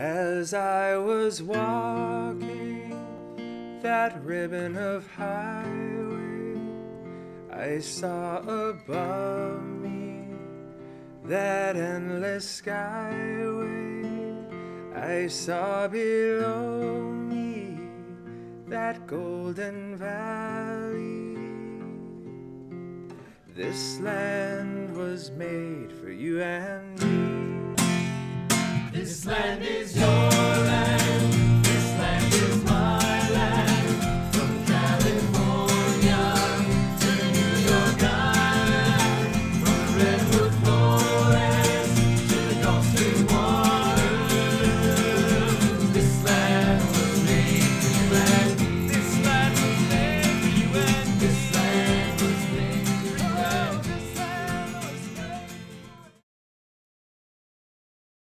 As I was walking that ribbon of highway, I saw above me that endless skyway. I saw below me that golden valley. This land was made for you and me. This land is yours.